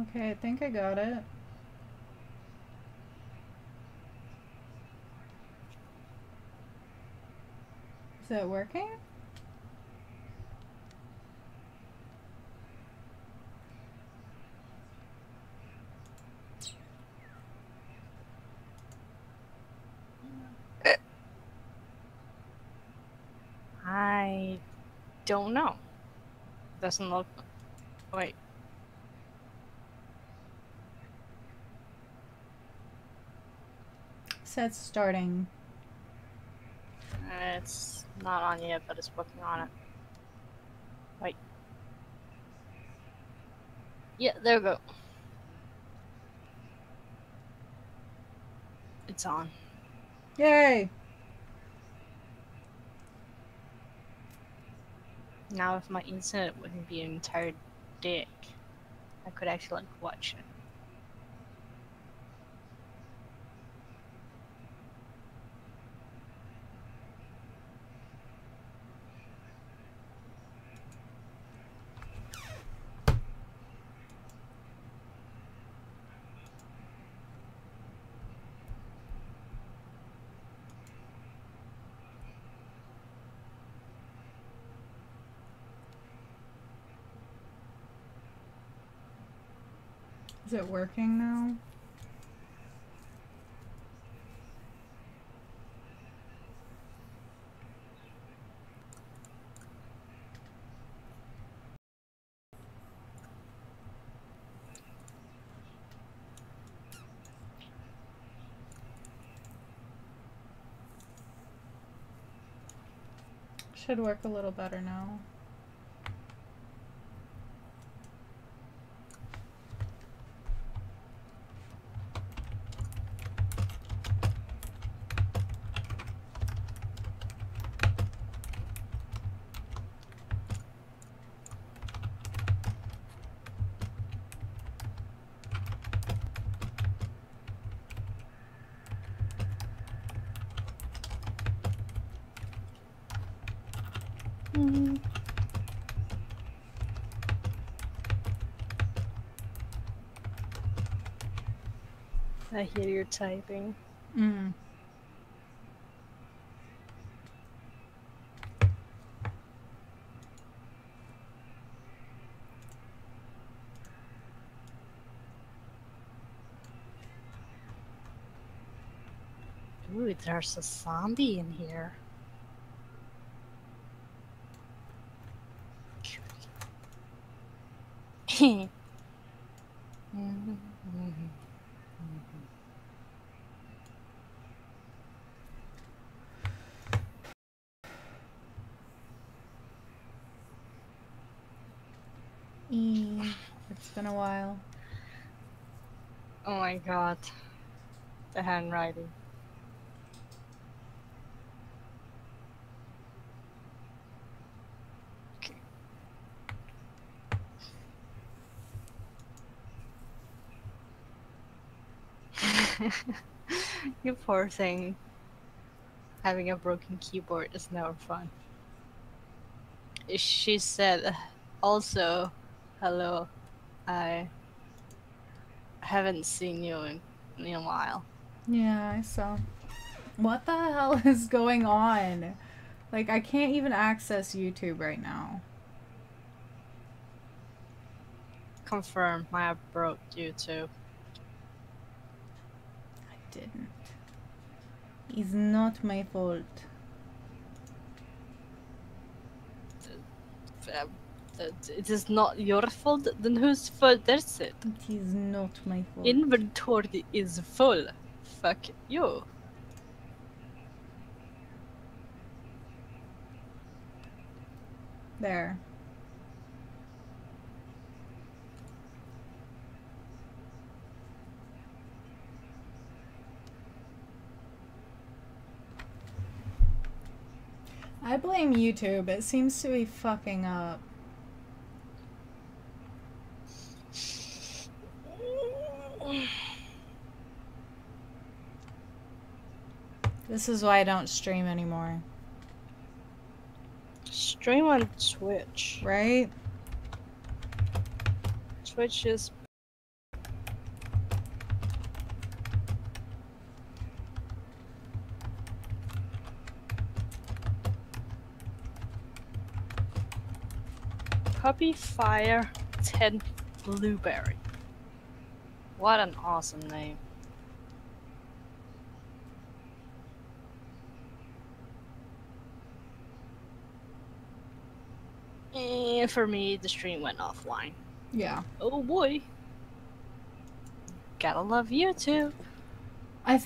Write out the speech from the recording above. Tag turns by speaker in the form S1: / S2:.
S1: Okay, I think I got it. Is it working?
S2: I don't know. Doesn't look. Wait.
S1: Says starting.
S2: Uh, it's not on yet, but it's working on it. Wait. Yeah, there we go. It's on.
S1: Yay!
S2: Now, if my internet wouldn't be an entire dick, I could actually like watch it.
S1: Is it working now? Should work a little better now.
S2: I hear you're typing.
S1: Mm.
S2: Ooh, there's a zombie in here.
S1: It's been a while.
S2: oh my god. The handwriting. Okay. you poor thing. Having a broken keyboard is never fun. She said, also, hello, I haven't seen you in, in a while.
S1: Yeah, I saw. What the hell is going on? Like, I can't even access YouTube right now.
S2: Confirm, my broke YouTube.
S1: Didn't. It's not my fault.
S2: Uh, It is not your fault, then whose fault is it?
S1: It is not my fault.
S2: Inventory is full. Fuck you.
S1: There. I blame YouTube. It seems to be fucking up. This is why I don't stream anymore,
S2: Stream on Twitch.
S1: right?
S2: Twitch is Puppy Fire 10 Blueberry. What an awesome name. And for me, the stream went offline.
S1: Yeah.
S2: Oh boy. Gotta love YouTube.